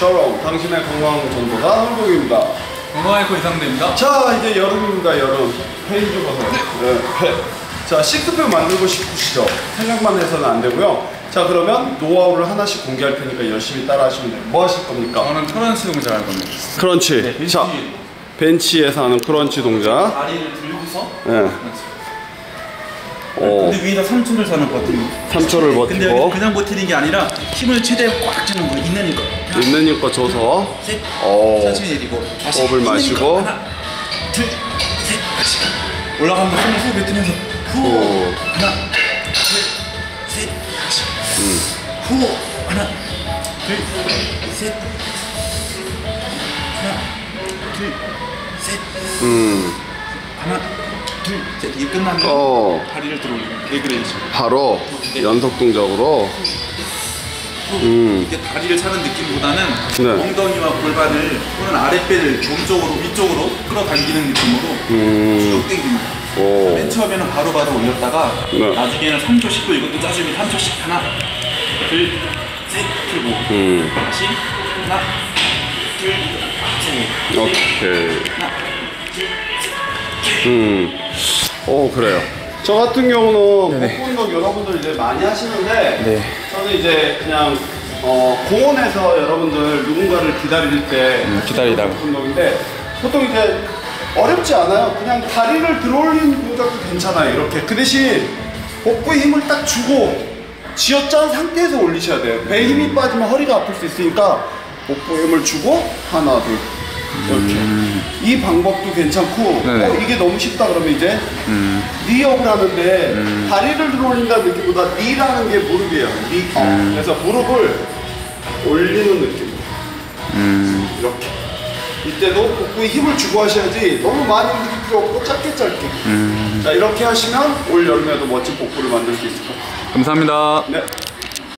샬롬 당신의 건강 전도사 한국입니다 건강하이코 이상대입니다. 자 이제 여름입니다 여름 페인 좀 벗어요 네, 회. 자 시크팩 만들고 싶으시죠 생각만 해서는 안 되고요 자 그러면 노하우를 하나씩 공개할 테니까 열심히 따라 하시면 돼요 뭐 하실 겁니까? 저는 크런치 동작 할 겁니다. 크런치 네, 벤치. 자 벤치에서 하는 크런치 동작 다리를 들고서 네. 오, 근데 위에다 3초를 사는 버튼. 3초를 근데 버티고 여기 그냥 버티는 게 아니라 힘을 최대한 꽉 주는 거 있는 거. 하나, 있는 힘껏 줘서 셋. 오. 천천히 내리고 다시 호흡을 마시고. 거. 하나, 둘, 셋. 다시 올라가면 숨을 후 뱉으면서 후. 후. 하나, 둘, 셋. 다시. 후. 하나, 둘, 셋. 하나, 둘, 셋. 음, 하나, 둘, 셋. 이게 끝나면 어, 다리를 들어 올리고 leg raise. 바로 연속 동작으로 음, 이게 다리를 차는 느낌보다는 네. 엉덩이와 골반을 또는 아랫배를 몸쪽으로 위쪽으로 끌어당기는 느낌으로 음, 쭉 당깁니다. 오, 맨 처음에는 바로바로 올렸다가 네. 나중에는 3초 씩 고 이것도 짜주면 3초씩 하나 둘셋 풀고 음, 다시 하나 둘셋 오케이. 하나 음, 오 그래요. 저 같은 경우는 복부 운동 여러분들 이제 많이 하시는데 네. 저는 이제 그냥 어, 공원에서 여러분들 누군가를 기다릴 때 음, 기다리다가. 복부 운동인데 보통 이제 어렵지 않아요. 그냥 다리를 들어올리는 동작도 괜찮아요. 이렇게 그 대신 복부에 힘을 딱 주고 쥐어짠 상태에서 올리셔야 돼요. 배에 힘이 빠지면 허리가 아플 수 있으니까 복부에 힘을 주고 하나 둘 이렇게 이 방법도 괜찮고 음. 네네. 음. 어, 이게 너무 쉽다 그러면 이제 리업을 하는데 다리를 들어 올린다는 느낌보다 리라는 게 무릎이에요. 리. 음. 그래서 무릎을 올리는 느낌. 음. 이렇게. 이때도 복부에 힘을 주고 하셔야지 너무 많이 움직일 필요 없고 짧게 짧게. 음. 자 이렇게 하시면 올 여름에도 멋진 복부를 만들 수 있을 것 같아요. 감사합니다. 네.